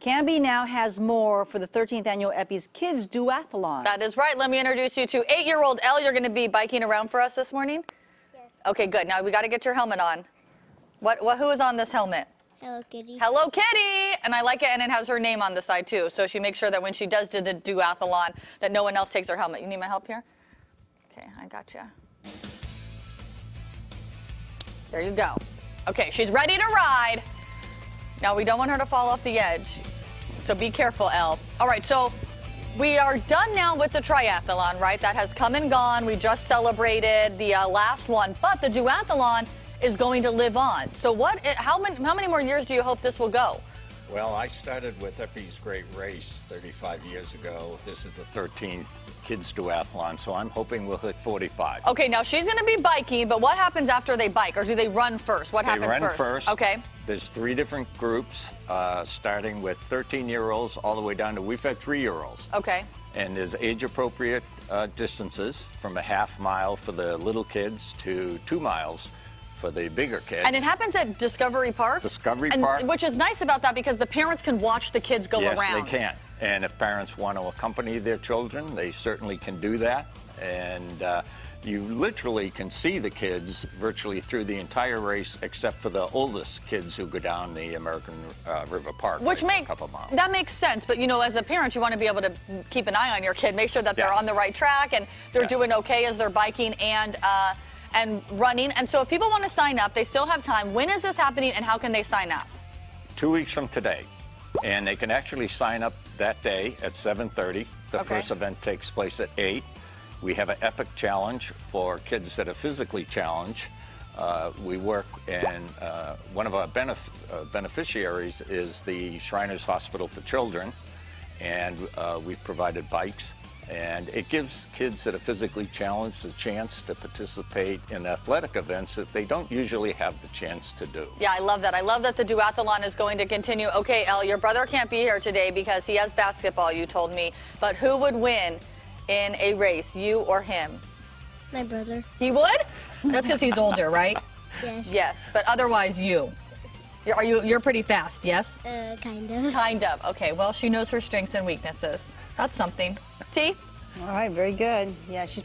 Cambi now has more for the 13th annual Eppie's Kids Duathlon. That is right. Let me introduce you to eight-year-old Elle. You're going to be biking around for us this morning? Yes. Okay, good. Now we got to get your helmet on. What, what, who is on this helmet? Hello Kitty. Hello Kitty! And I like it, and it has her name on the side too. So she makes sure that when she does do the duathlon, that no one else takes her helmet. You need my help here? Okay, I got you. There you go. Okay, she's ready to ride. Now we don't want her to fall off the edge. So be careful, Elle. All right, so we are done now with the triathlon, right? That has come and gone. We just celebrated the uh, last one, but the duathlon is going to live on. So what? How many? How many more years do you hope this will go? Well, I started with Eppie's Great Race 35 years ago. This is the 13th Kids Duathlon, so I'm hoping we'll hit 45. Okay, now she's going to be biking, but what happens after they bike, or do they run first? What They happens run first? first. Okay. There's three different groups, uh, starting with 13-year-olds all the way down to we've had three-year-olds. Okay. And there's age-appropriate uh, distances from a half mile for the little kids to two miles for the bigger kids. And it happens at Discovery Park. Discovery and, Park. Which is nice about that because the parents can watch the kids go yes, around. Yes, they can. And if parents want to accompany their children, they certainly can do that. And uh, you literally can see the kids virtually through the entire race, except for the oldest kids who go down the American uh, River Park. Which right, makes that makes sense, but you know, as a parent, you want to be able to keep an eye on your kid, make sure that they're Yeah. on the right track and they're Yeah. doing okay as they're biking and uh, and running. And so, if people want to sign up, they still have time. When is this happening, and how can they sign up? Two weeks from today, and they can actually sign up that day at 7:30. The Okay. first event takes place at 8. We have an epic challenge for kids that are physically challenged. Uh, we work, and uh, one of our benef- uh, beneficiaries is the Shriners Hospital for Children, and uh, we've provided bikes. And it gives kids that are physically challenged a chance to participate in athletic events that they don't usually have the chance to do. Yeah, I love that. I love that the duathlon is going to continue. Okay, Elle, your brother can't be here today because he has basketball, you told me. But who would win in a race, you or him? My brother. He would? That's because he's older, right? Yes. Yes, but otherwise you. You're, are you? You're pretty fast, yes? Uh, kind of. Kind of. Okay. Well, she knows her strengths and weaknesses. That's something. T. All right, very good. Yeah, she's